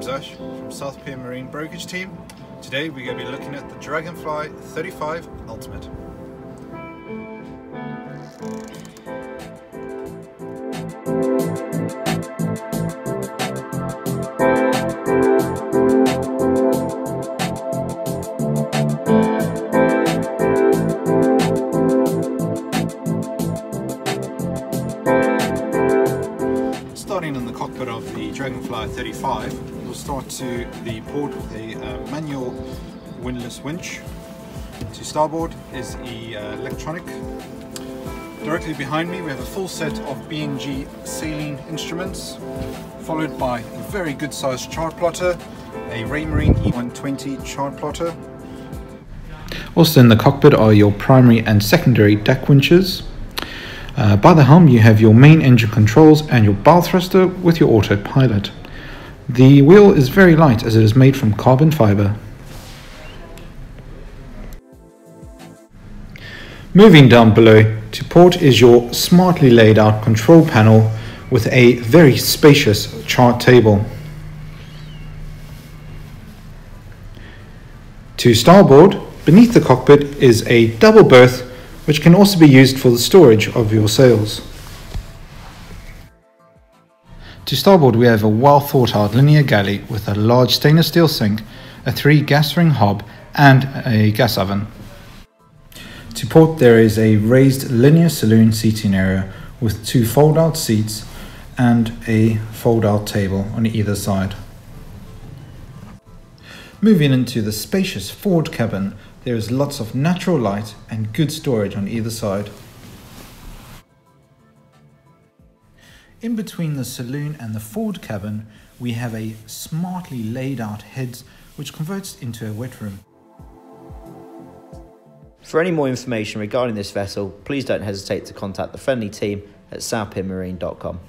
Josh from South Pier Marine Brokerage Team. Today we're going to be looking at the Dragonfly 35 Ultimate. In the cockpit of the Dragonfly 35, we'll start to the port with a uh, manual windlass winch. To starboard is the uh, electronic. Directly behind me we have a full set of B&G sailing instruments, followed by a very good sized chart plotter, a Raymarine E120 chart plotter. Also in the cockpit are your primary and secondary deck winches. Uh, by the helm you have your main engine controls and your bow thruster with your autopilot. The wheel is very light as it is made from carbon fiber. Moving down below to port is your smartly laid out control panel with a very spacious chart table. To starboard, beneath the cockpit is a double berth which can also be used for the storage of your sails. To starboard we have a well thought out linear galley with a large stainless steel sink, a three gas ring hob and a gas oven. To port there is a raised linear saloon seating area with two fold out seats and a fold out table on either side. Moving into the spacious forward cabin, there is lots of natural light and good storage on either side. In between the saloon and the forward cabin, we have a smartly laid out heads which converts into a wet room. For any more information regarding this vessel, please don't hesitate to contact the friendly team at southpiermarine.com.